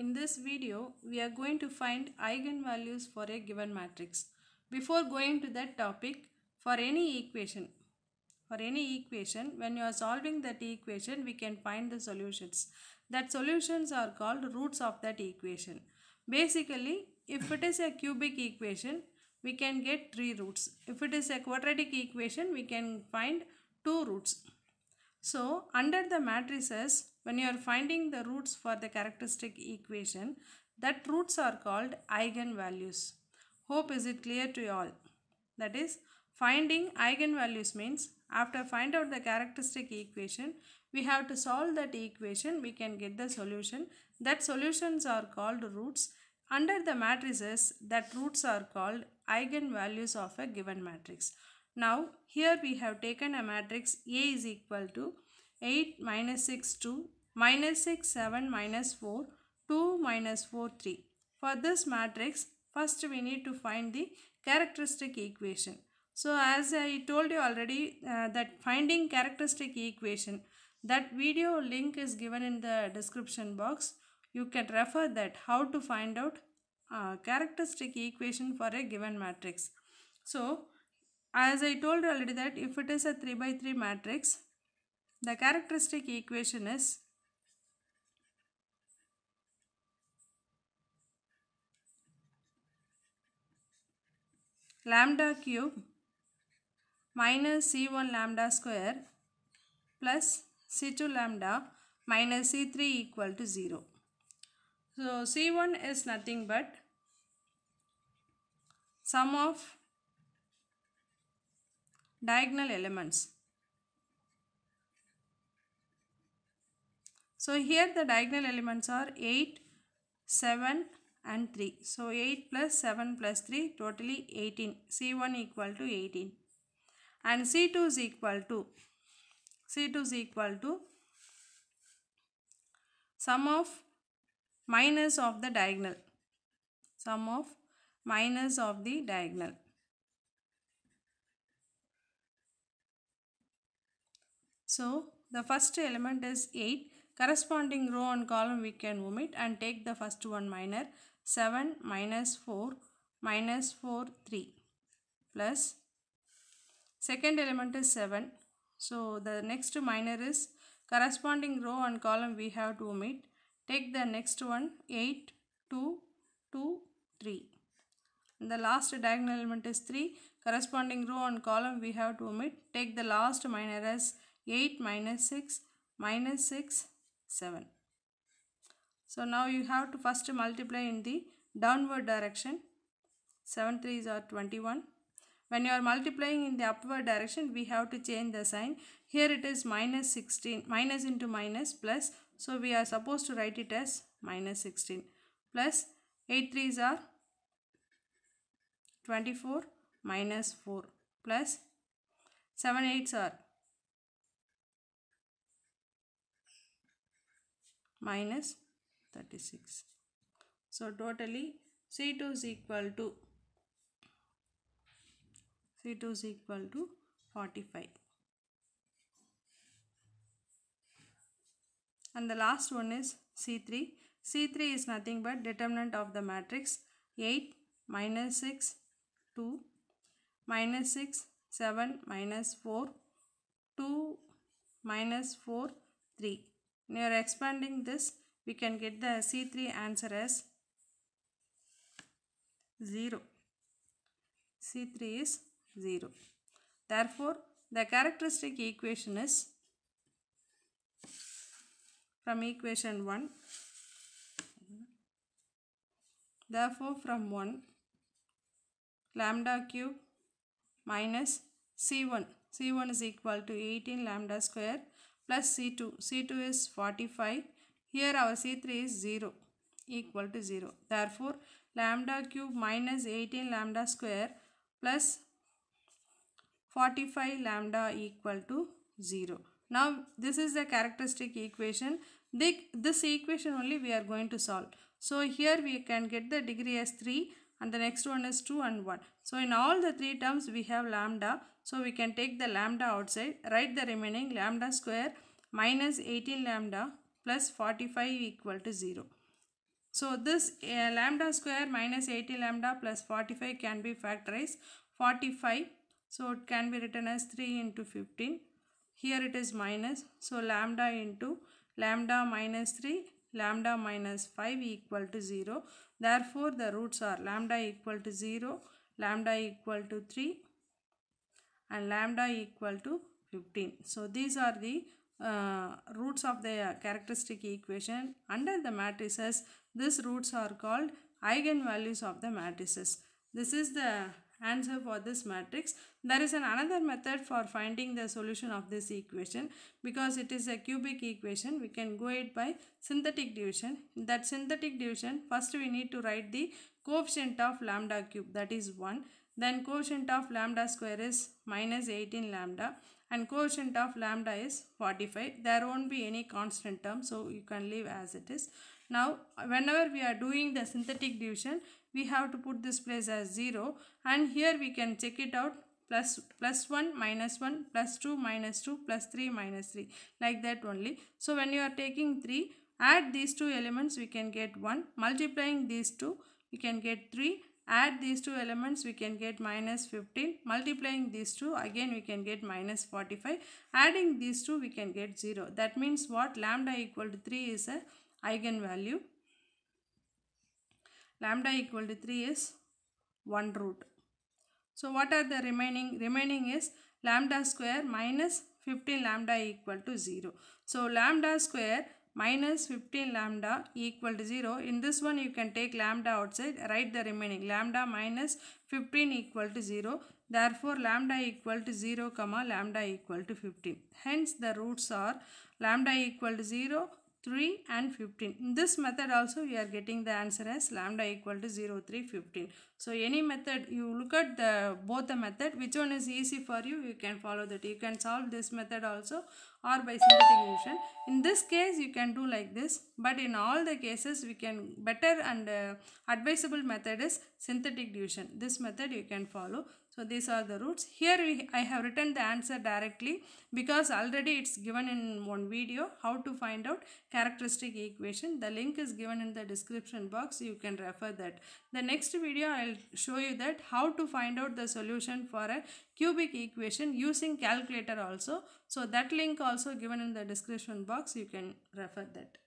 In this video, we are going to find eigenvalues for a given matrix. Before going to that topic, for any equation, for any equation, when you are solving that equation, we can find the solutions. That solutions are called roots of that equation. Basically, if it is a cubic equation, we can get three roots. If it is a quadratic equation, we can find two roots. So, under the matrices, when you are finding the roots for the characteristic equation, that roots are called eigenvalues. Hope is it clear to you all? That is, finding eigenvalues means after find out the characteristic equation, we have to solve that equation, we can get the solution. That solutions are called roots. Under the matrices, that roots are called eigenvalues of a given matrix. Now, here we have taken a matrix A is equal to 8 minus 6 2 minus 6 7 minus 4 2 minus 4 3. For this matrix, first we need to find the characteristic equation. So as I told you already uh, that finding characteristic equation, that video link is given in the description box. You can refer that how to find out uh, characteristic equation for a given matrix. So as I told already that if it is a 3 by 3 matrix, the characteristic equation is lambda cube minus c1 lambda square plus c2 lambda minus c3 equal to 0. So c1 is nothing but sum of diagonal elements. So here the diagonal elements are 8, 7 and 3. So 8 plus 7 plus 3 totally 18. C1 equal to 18. And C2 is equal to C2 is equal to sum of minors of the diagonal. Sum of minors of the diagonal. So the first element is 8 corresponding row and column we can omit and take the first one minor. 7 minus 4 minus 4 3 plus. Second element is 7 so the next minor is corresponding row and column we have to omit. Take the next one 8 2 2 3 and the last diagonal element is 3 corresponding row and column we have to omit. Take the last minor as 8 minus 6 minus 6 7. So now you have to first multiply in the downward direction. 7 3s are 21. When you are multiplying in the upward direction, we have to change the sign. Here it is minus 16, minus into minus plus. So we are supposed to write it as minus 16 plus 8 3s are 24 minus 4 plus 7 8s are minus 36. So totally C2 is equal to C2 is equal to 45. And the last one is C3. C3 is nothing but determinant of the matrix 8 minus 6 2 minus 6 7 minus 4 2 minus 4 3 when you are expanding this, we can get the C3 answer as 0. C3 is 0. Therefore, the characteristic equation is from equation 1. Therefore, from 1 lambda cube minus C1. C1 is equal to 18 lambda square plus C2. C2 is 45. Here our C3 is 0 equal to 0. Therefore, lambda cube minus 18 lambda square plus 45 lambda equal to 0. Now, this is the characteristic equation. This equation only we are going to solve. So, here we can get the degree as 3 and the next one is 2 and 1. So, in all the three terms we have lambda. So, we can take the lambda outside, write the remaining lambda square minus 18 lambda plus 45 equal to 0. So this uh, lambda square minus 80 lambda plus 45 can be factorized. 45 so it can be written as 3 into 15. Here it is minus so lambda into lambda minus 3 lambda minus 5 equal to 0. Therefore the roots are lambda equal to 0, lambda equal to 3 and lambda equal to 15. So these are the uh, roots of the characteristic equation. Under the matrices, these roots are called eigenvalues of the matrices. This is the answer for this matrix. There is an another method for finding the solution of this equation because it is a cubic equation. We can go it by synthetic division. That synthetic division, first we need to write the coefficient of lambda cube that is 1. Then coefficient of lambda square is minus 18 lambda and coefficient of lambda is 45. There won't be any constant term so you can leave as it is. Now whenever we are doing the synthetic division we have to put this place as 0 and here we can check it out. Plus plus 1 minus 1 plus 2 minus 2 plus 3 minus 3 like that only. So when you are taking 3 add these two elements we can get 1 multiplying these two we can get 3 add these two elements we can get minus 15 multiplying these two again we can get minus 45 adding these two we can get 0 that means what? Lambda equal to 3 is a eigenvalue. Lambda equal to 3 is 1 root. So what are the remaining remaining is lambda square minus 15 lambda equal to 0 so lambda square minus 15 lambda equal to 0 in this one you can take lambda outside write the remaining. Lambda minus 15 equal to 0 therefore lambda equal to 0 comma lambda equal to 15 hence the roots are lambda equal to 0 3 and 15 in this method also we are getting the answer as lambda equal to 0 3 15 so any method you look at the both the method which one is easy for you you can follow that. You can solve this method also or by synthetic division in this case you can do like this but in all the cases we can better and uh, advisable method is synthetic division this method you can follow so these are the roots. Here we, I have written the answer directly because already it's given in one video how to find out characteristic equation. The link is given in the description box. You can refer that. The next video I'll show you that how to find out the solution for a cubic equation using calculator also. So that link also given in the description box. You can refer that.